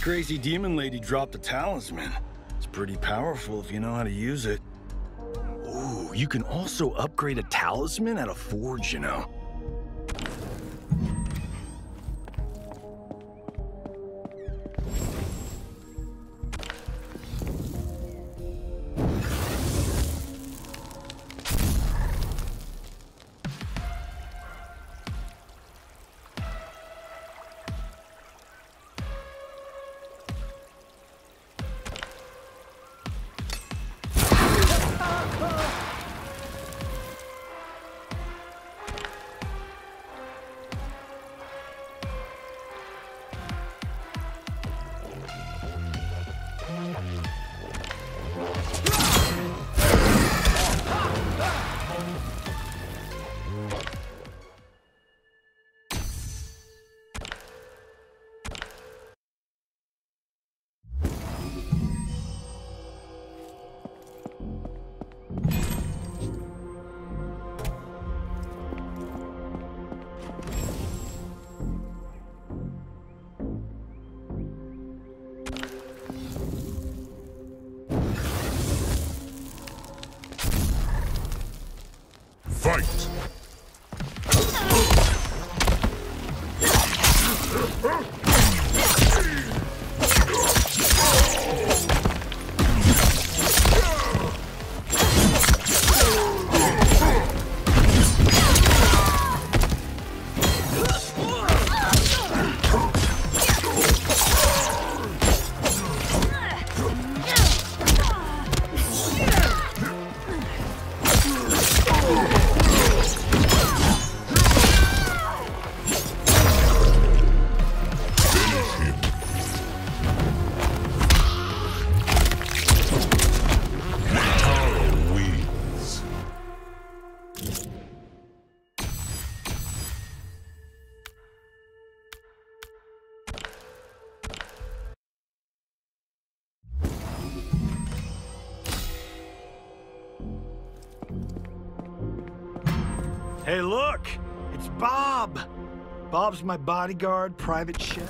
Crazy demon lady dropped a talisman. It's pretty powerful if you know how to use it. Ooh, you can also upgrade a talisman at a forge, you know. Hey, look! It's Bob! Bob's my bodyguard, private chef.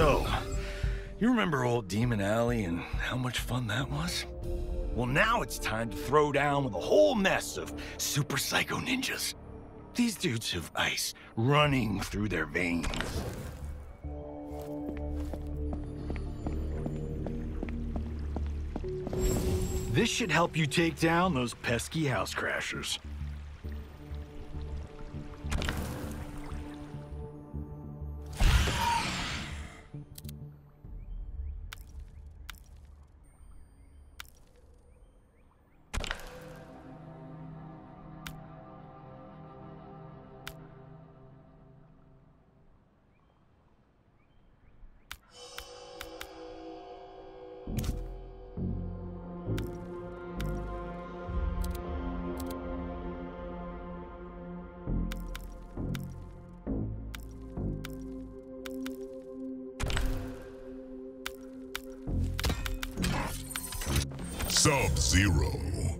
So, you remember old Demon Alley and how much fun that was? Well, now it's time to throw down with a whole mess of super psycho ninjas. These dudes have ice running through their veins. This should help you take down those pesky house crashers. Sub-Zero.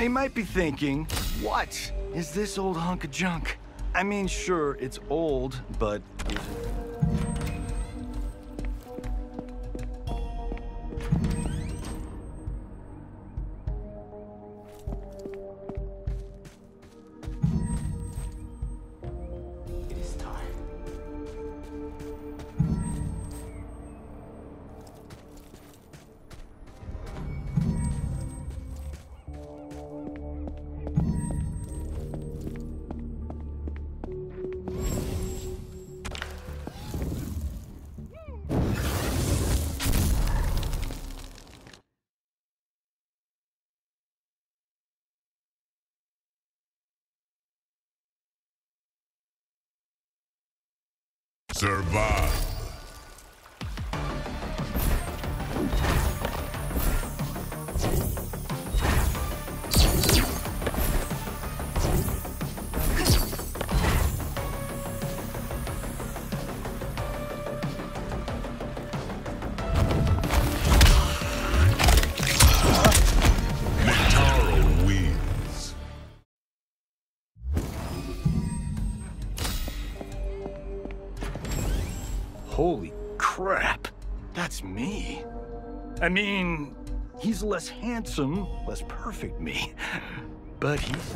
Now you might be thinking, what is this old hunk of junk? I mean, sure, it's old, but Survive. I mean, he's less handsome, less perfect me, but he's.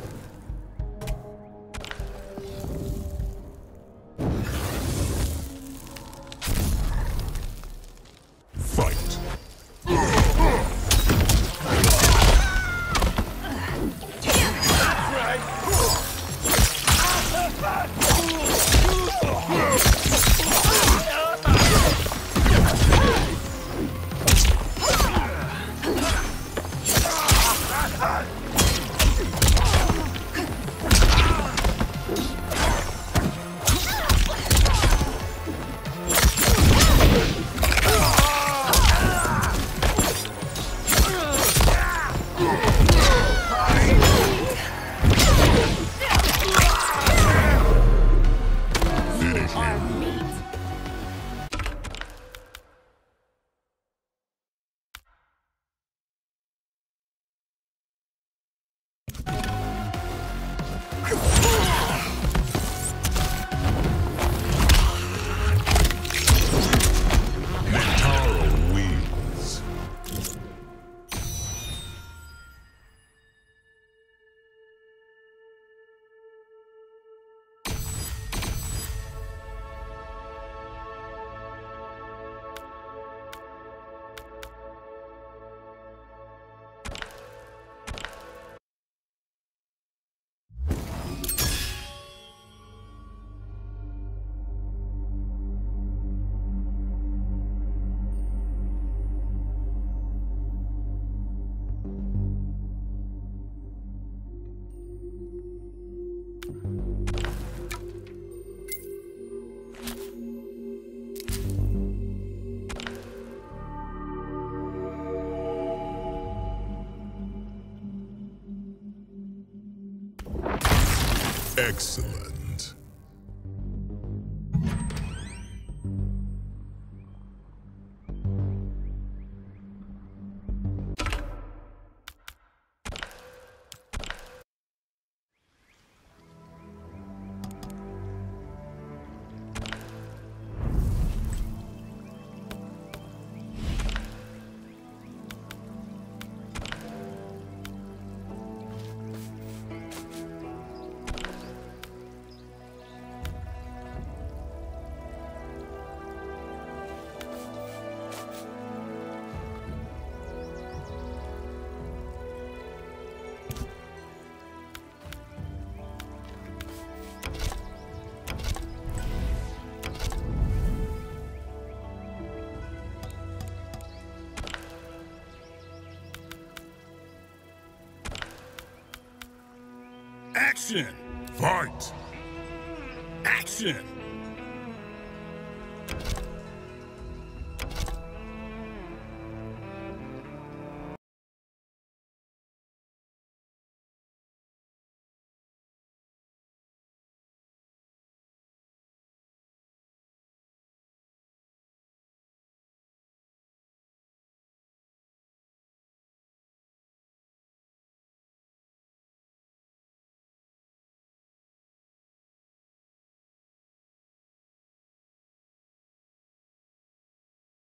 Excellent. Action! Fight! Action!